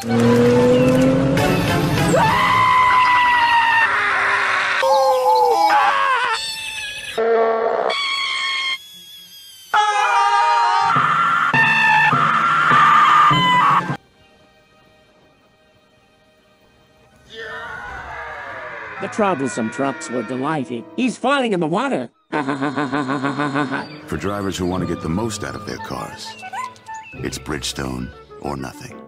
The troublesome trucks were delighted. He's falling in the water. For drivers who want to get the most out of their cars, it's Bridgestone or nothing.